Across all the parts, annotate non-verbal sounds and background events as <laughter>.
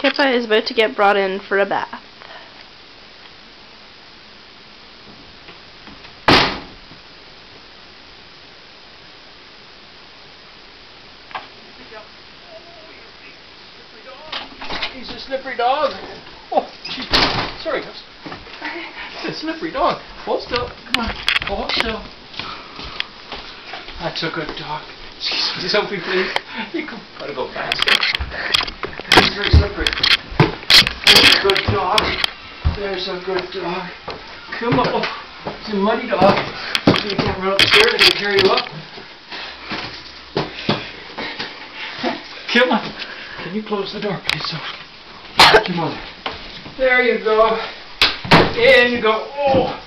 Kippa is about to get brought in for a bath. He's a slippery dog. Oh, gee. sorry, guys. It's a slippery dog. Hold still. Come on. Hold still. That's a good dog. Excuse me, please. You gotta go faster. Very slippery. There's a good dog. There's a good dog. Come on. Oh, it's a muddy dog. You can't run upstairs. I can carry you up. Come on. Can you close the door, please, Sophie? Come on. There you go. In you go. Oh,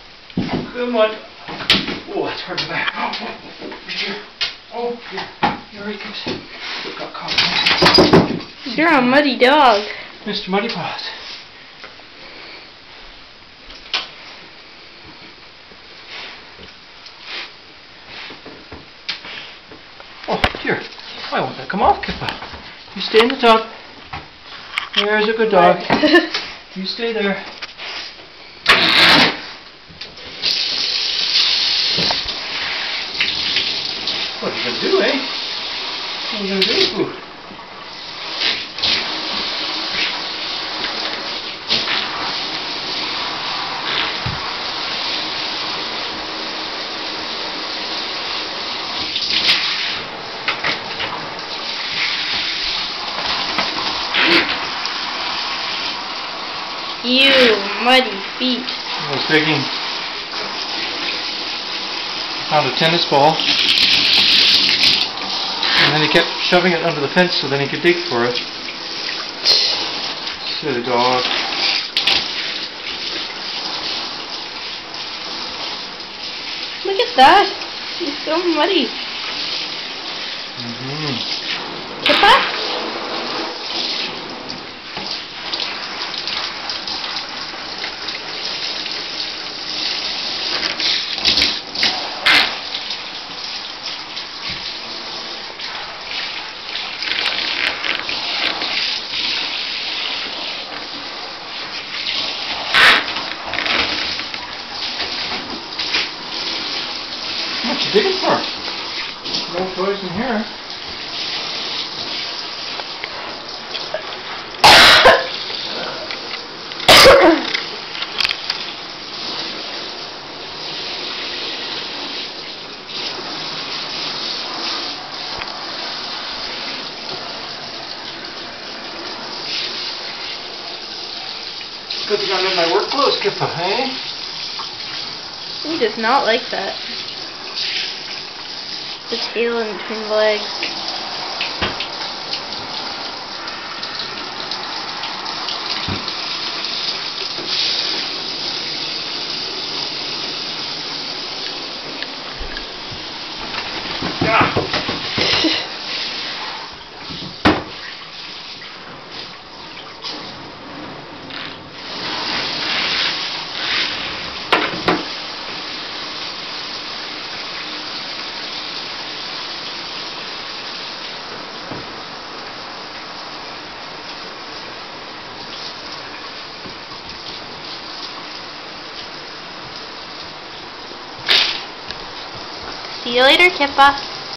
come on. Oh, that's hard to back. Oh, oh, here. Oh, here. Here he comes. Look, got caught. You're a muddy dog. Mr. Muddy Paws. Oh, dear. Why won't that come off, Kippa. You stay in the tub. There's a good dog. <laughs> You stay there. What are you gonna do, eh? What are you gonna do? Ooh. You muddy feet. I was digging. Found a tennis ball. And then he kept shoving it under the fence so then he could dig for it. Silly dog. Look at that. He's so muddy. Mm-hmm. Kippa? What you digging for? No toys in here. Good thing I'm in my work clothes, Kippa, eh? He does not like that. The tail in between legs. See you later, Kippa.